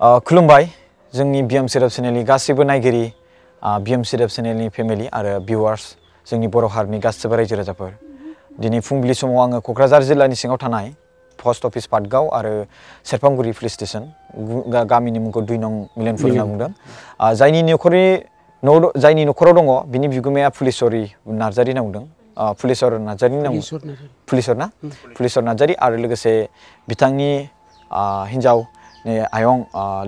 खुलुमबाय जोंनि BM syrup चेनेलनि गासैबो नायगिरि बिएम सिराप चेनेलनि फेमिलि आरो भिउवार्स जोंनि बर' हारिनि गासैबो रायजो राजाफोर दिनै फुंबिलि समाव आङो क'क्राझार जिल्लानि सिङाव थानाय पस्ट अफिस पाटगाव आरो सेरफांगुरि पुलिस स्टेसन गामिनि मुंखौ दुइ नं मिलनपुर होनना बुंदों जायनि न'खरनि न' जायनि न'खराव दङ बिनि बिगुमाया पुलिसरि नार्जारि होनना बुंदों पुलिसर नार्जारि होनना बुंदों पुलिसर ना पुलिसर नार्जारि आरो लोगोसे बिथांनि हिन्जाव आयं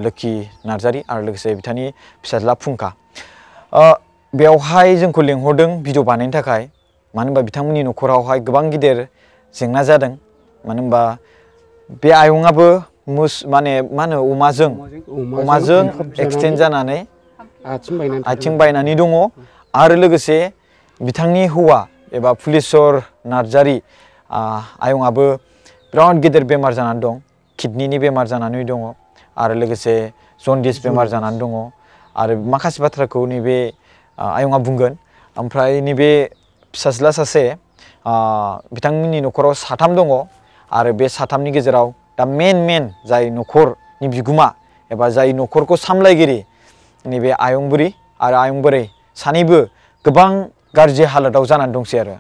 लोखि नार्जारि आरो लोगोसे बिथांनि फिसाज्ला फुंखा बेवहाय जोंखौ लेंहरदों भिडिअ बानायनो थाखाय मानो होनबा बिथांमोननि न'खरावहाय गोबां गिदिर जेंना जादों मानो होनबा बे आयंआबो मुस माने मा होनो अमाजों अमाजों एक्सटेन्ड जानानै आथिं बायनानै दङ आरो लोगोसे बिथांनि हौवा एबा पुलिसर नार्जारि आयंआबो बिराद गिदिर बेमार जानानै दं किडनिनि बेमार जानानै दङ आरो लोगोसे जन्दिस बेमार जानानै दङ आरो माखासे बाथ्राखौ नैबे आयंआ बुंगोन ओमफ्राय नैबे फिसाज्ला सासे बिथांमोननि न'खराव साथाम दङ आरो बे साथामनि गेजेराव दा मेन मेन जाय न'खरनि बिगुमा एबा जाय न'खरखौ सामलायगिरि नैबे आयं बुरि आरो आयं बोराइ सानैबो गोबां गाज्रि हालोदाव जानानै दंसै आरो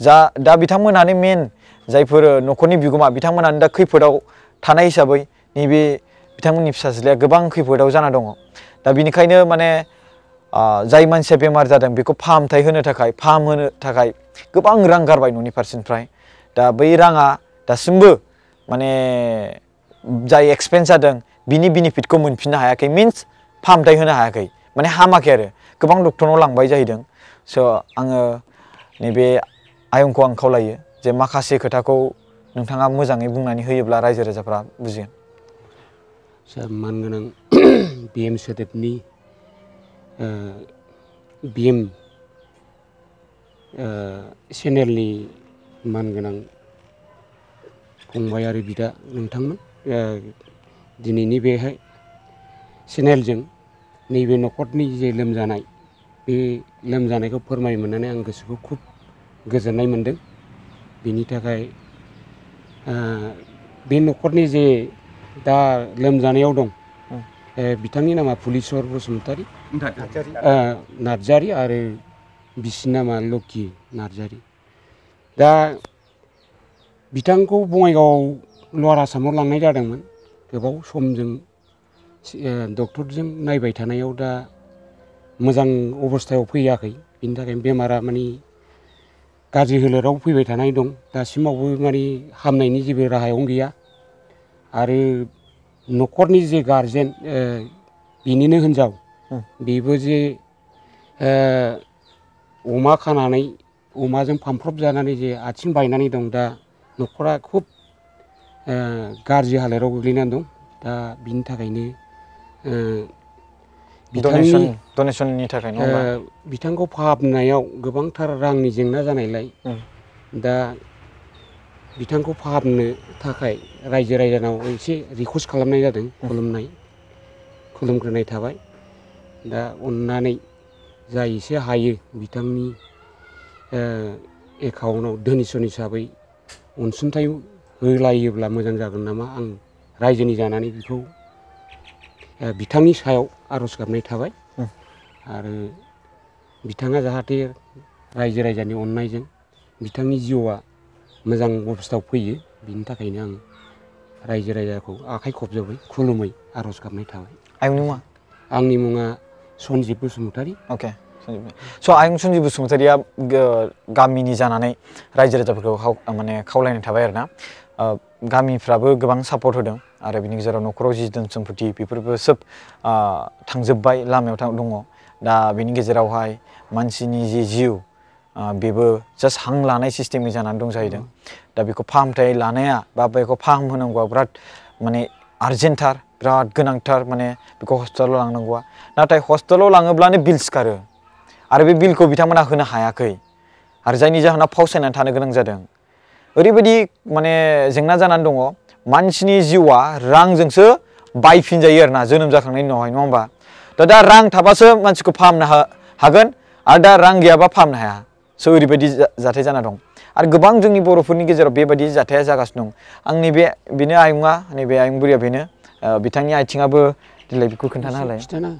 जा दा बिथांमोनानो मेन जायफोर न'खरनि बिगुमा बिथांमोनानो दा खैफोदाव थानाय हिसाबै नैबे बिथांमोननि फिसाज्लाया गोबां खैफोदाव जाना दङ दा बिनिखायनो माने जाय मानसिया बेमार जादों बेखौ फाहामथाय होनो थाखाय फाहामहोनो थाखाय गोबां रां गारबाय न'नि फारसेनिफ्राय दा बै राङा दासिमबो माने जाय एक्सपेन्स जादों बिनि बेनिफिटखौ मोनफिननो हायाखै मिन्स फाहामथाय होनो हायाखै माने हामाखै आरो गोबां डक्टरनाव लांबाय जाहैदों स' आङो नैबे आयंखौ आं खावलायो जे माखासे खोथाखौ नोंथाङा मोजाङै बुंनानै होयोब्ला रायजो राजाफ्रा बुजिगोन मानगोनां बिएम सोदोबनि बिएम चेनेलनि मानगोनां फंबाय आरो बिदा नोंथांमोन दिनैनि बेहाय चेनेलजों नैबे न'खरनि जे लोमजानाय बे लोमजानायखौ फोरमाय मोननानै आं गोसोखौ खुब गोजोननाय मोन्दों। बिनि थाखाय बे न'खरनि जे दा लोमजानायाव दं बिथांनि नामा पुलिसर बसुमतारी? नार्जारि। आरो बिसिनि नामा लकि नार्जारि। दा बिथांखौ बङाइगाव लवार आसामाव लांनाय जादोंमोन। गोबाव समजों डक्टरजों नायबाय थानायाव दा मोजां अबस्थायाव फैयाखै बिनि थाखायनो बेमारा माने गाज्रि हालोदाव फैबाय थानाय दं दासिमावबो माने हामनायनि जेबो राहायावनो गैया आरो न'खरनि जे गारजेन बिनिनो हिन्जाव बेबो जे अमा खानानै अमाजों फानफ्रब जानानै जे आथिं बायनानै दं दा न'खरा खुब गाज्रि हालोदाव गोग्लैनानै दं दा बिनि थाखायनो डनेसननि थाखाय बिथांखौ फाहामनायाव गोबांथार रांनि जेंना जानायलाय दा बिथांखौ फाहामनो थाखाय रायजो राजानाव एसे रिकुवेस्ट खालामनाय जादों खुलुमनाय। खुलुमग्रोनाय थाबाय। दा अननानै जा एसे हायो बिथांनि एकाउन्टआव डनेसन हिसाबै अनसुंथाइ होलायोब्ला मोजां जागोन नामा? आं रायजोनि जानानै बेखौ बिथांनि सायाव आर'ज गाबनाय थाबाय आरो बिथाङा जाहाथे रायजो राजानि अननायजों बिथांनि जिउआ मोजां अबस्थायाव फैयो बिनि थाखायनो आं रायजो राजाखौ आखाइ खबजबै खुलुमै आर'ज गाबनाय थाबाय आयंनि मुङा आंनि मुङा सन्जिब बसुमतारी अके स' आयं सन्जिब बसुमतारिया गामिनि जानानै रायजो राजाफोरखौ माने खावलायनाय थाबाय आरो ना गामिफ्राबो गोबां सापर्ट होदों आरो बिनि गेजेराव न'खराव जि धोन सम्पति बेफोरबो सोब थांजोब्बाय लामायाव दङ। दा बिनि गेजेरावहाय मानसिनि जि जिउ बेबो जास्ट हाँ लानाय सिस्टेमै जानानै दं जाहैदों दा बेखौ फाहामथाय लानाया बा बेखौ फाहामहोनांगौआ बिराद माने आर्जेन्टथार, बिराद गोनांथार माने बेखौ हस्पिटालाव लांनांगौआ। नाथाय हस्पिटालाव लाङोब्लानो बिल्स खारो। आरो बे बिलखौ बिथांमोना होनो हायाखै। आरो जायनि जाहोनाव फावसायनानै थानो गोनां जादों। ओरैबायदि माने जेंना जानानै दङ मानसिनि जिउआ रांजोंसो बायफिनजायो आरो ना जोनोम जाखांनायनि उनावहाय नङा होमबा दा दा रां थाबासो मानसिखौ फाहामनो हागोन आरो दा रां गैयाबा फाहामनो हाया स' ओरैबायदि जाथाय जाना दं आरो गोबां जोंनि बर'फोरनि गेजेराव बेबायदि जाथाया जागासिनो दं आंनि बे बेनो आयंआ नैबे आयं बुरिया बेनो ओ बिथांनि आथिङाबो देलाय बेखौ खोन्थाना होलाय खिथाना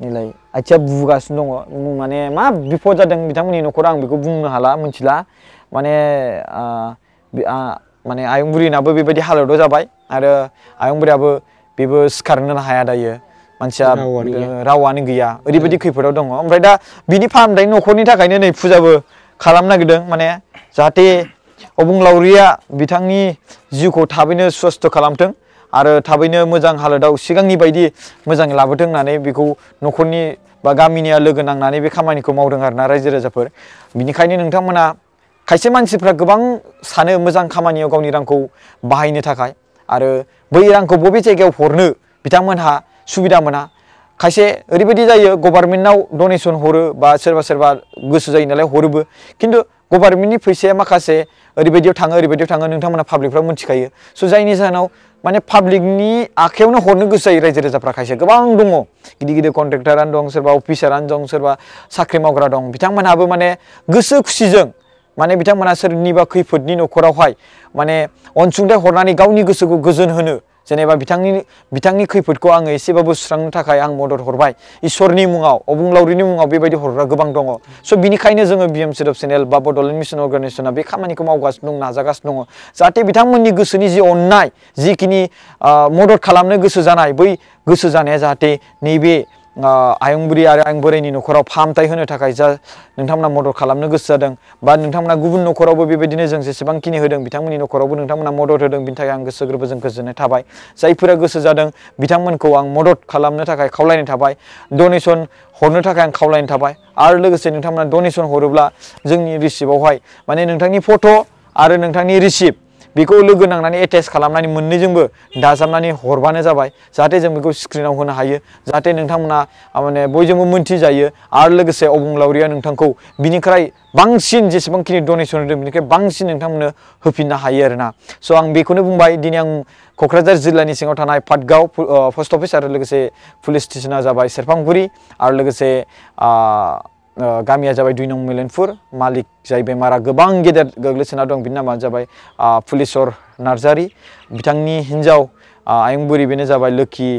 नैलाय आथिङा बुगासिनो दङ माने मा बिपद जादों बिथांमोननि न'खराव आं बेखौ बुंनो हाला मिथिला माने आ, बि- आ, माने आयं बुरिनाबो बेबायदि हालोदाव जाबाय आरो आयं बुरियाबो बेबो सिखारनो हाया दायो मानसिया रावानो गैया। ओ, रावानो गैया ओरैबायदि खैफोदाव दङ ओमफ्राय दा बिनि फाहामथाय न'खरनि थाखायनो नै फुजाबो खालामनो नागिरदों माने जाहाथे अबुंलावरिया बिथांनि जिउखौ थाबैनो सुस्थ' खालामथों आरो थाबैनो मोजां हालोदाव सिगांनि बायदि मोजाङै लाबोथों होननानै बेखौ न'खरनि बा गामिनिया लोगो नांनानै बे खामानिखौ मावदों आरोना रायजो राजाफोर बिनिखायनो नोंथांमोना खायसे मानसिफ्रा गोबां सानो मोजां खामानियाव गावनि रांखौ बाहायनो थाखाय आरो बै रांखौ बबे जायगायाव हरनो बिथांमोनहा सुबिदा मोना खायसे ओरैबायदि जायो गभार्नमेन्टनाव डनेसन हरो बा सोरबा सोरबा गोसो जायो नालाय हरोबो खिन्थु गभार्नमेन्टनि फैसाया माखासे ओरैबायदियाव थाङो ओरैबायदियाव थाङो नोंथांमोना पाब्लिकफ्रा मिथिखायो स' जायनि जाहोनाव माने पाब्लिकनि आखायावनो हरनो गोसो जायो रायजो राजाफ्रा खायसे गोबां दङ गिदिर गिदिर कन्ट्रेक्टरानो दं सोरबा अफिसारानो दं सोरबा साख्रि मावग्रा दं बिथांमोनहाबो माने गोसो खुसिजों माने बिथांमोना सोरनिबा खैफोदनि न'खरावहाय माने अनसुंथाइ हरनानै गावनि गोसोखौ गोजोन होनो जेनेबा बिथांनि बिथांनि खैफोदखौ आङो एसेबाबो सुस्रांनो थाखाय आं मदद हरबाय इसोरनि मुङाव अबुंलावरिनि मुङाव बेबायदि हरग्रा गोबां दङ स' बिनिखायनो जोङो बि एम सिदब चेनेल बा बड'लेण्ड मिसन अर्गानाइजेसना बे खामानिखौ मावगासिनो दं नाजागासिनो दङ जाहाथे बिथांमोननि गोसोनि जि अननाय जिखिनि आ, मदद खालामनो गोसो जानाय बै गोसो जानाया जाहाथे नैबे आ, आयं बुरि आरो आयं बोराइनि न'खराव फाहामथाय होनो थाखाय मदद खालामनो गोसो जादों बा नोंथांमोना गुबुन न'खरावबो बेबायदिनो जों जेसेबांखिनि होदों बिथांमोननि न'खरावबो नोंथांमोना मदद होदों बिनि थाखाय आं गोसो गोरबोजों गोजोननाय थाबाय। गोसो जादों बिथांमोनखौ आं मदद खालामनो थाखाय खावलायनाय थाबाय डनेसन हरनो थाखाय आं खावलायनाय थाबाय आरो लोगोसे नोंथांमोना डनेसन हरोब्ला माने नोंथांनि फट' आरो नोंथांनि बेखौ लोगो नांनानै एटेच खालामनानै मोननैजोंबो दाजाबनानै हरबानो जाबाय, जाहाथे जों बेखौ स्क्रिनाव होनो हायो, जाहाथे नोंथांमोना माने बयजोंबो मोनथिजायो आरो लोगोसे अबुंलावरिया नोंथांखौ बिनिफ्राय बांसिन जेसेबांखिनि डनेसन होदों बिनिफ्राय बांसिन नोंथांमोननो होफिननो हायो आं बेखौनो बुंबाय, दिनै आं क'क्राझार जिल्लानि सिङाव थानाय पाटगाव पस्ट अफिस आरो लोगोसे पुलिस स्टेसना जाबाय सेरफांगुरि आरो लोगोसे गामिया जाबाय दुइ नं मिलनपुर मालिक जाय बेमारा गोबां गेदेर गोग्लैसोना दं बिनि नामा जाबाय आ, पुलिसर नार्जारि। बिथांनि हिन्जाव आयं बुरि बेनो जाबाय लोखि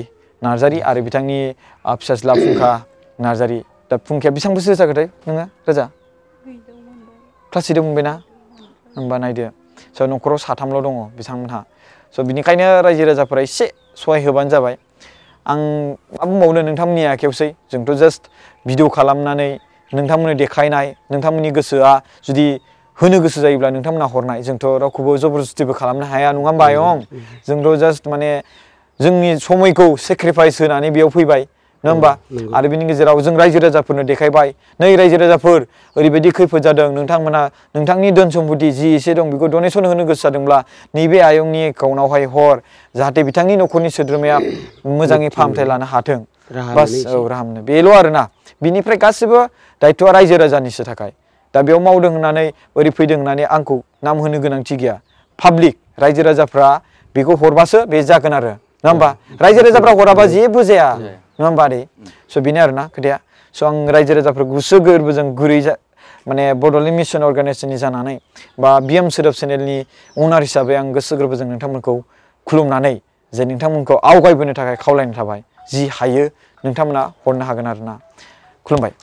नार्जारि आरो बिथांनि फिसाज्ला फुंखा नार्जारि। दा फुंखाया बेसेबां बोसोर जाखोथाय नोङो? रोजा? क्लास ओइटआव मोनबायना होमबा नायदो। स' न'खराव साथामल' दङ बिथांमोनहा। स' बिनिखायनो रायजो राजाफोरा एसे सहाय होबानो जाबाय। आं मा बुंबावनो नोंथांमोननि आखायावसै। जोंथ' जास्ट भिडिअ खालामनानै नोंथांमोननो देखायनाय नोंथांमोननि गोसोआ जुदि होनो गोसो जायोब्ला नोंथांमोना हरनाय जोंथ' रावखौबो जबरदस्तिबो खालामनो हाया नङा होमबा आयं जोंथ' जास्ट माने जोंनि समायखौ सेक्रिफाइस होनानै बेयाव फैबाय नङा होमबा नंगौ। आरो बिनि गेजेराव जों रायजो राजाफोरनो देखायबाय नै रायजो राजाफोर ओरैबायदि खैफोद जादों नोंथांमोना नोंथांनि धोन सम्पति जि एसे दं बेखौ डनेसन होनो गोसो जादोंब्ला नैबे आयंनि एकाउन्टावहाय हर जाहाथे बिथांनि न'खरनि सोद्रोमाया मोजाङै फाहामथाय लानो हाथों राहा बास। औ राहा मोनो। बेल' आरोना। बिनिफ्राय गासिबो दायथ'आ रायजो राजानिसो थाखाय। दा बेयाव मावदों होननानै ओरै फैदों होननानै आंखौ नाम होनो गोनांथि गैया। पाब्लिक रायजो राजाफ्रा बेखौ हरबासो बे जागोन आरो। नङा होमबा? रायजो राजाफ्रा हराबा जेबो जाया। नङा होमबा आदै? स' बेनो आरोना खोथाया। स' आं रायजो राजाफोरखौ गोसो गोरबोजों गुरै माने बड'लेण्ड मिसन अर्गानाइजेसननि जानानै बा बि एम सोदोब चेनेलनि अनार हिसाबै आं गोसो गोरबोजों नोंथांमोनखौ खुलुमनानै जे नोंथांमोनखौ आवगायबोनो थाखाय खावलायनाय थाबाय। जि हायो नोंथांमोना हरनो हागोन आरोना खुलुमबाय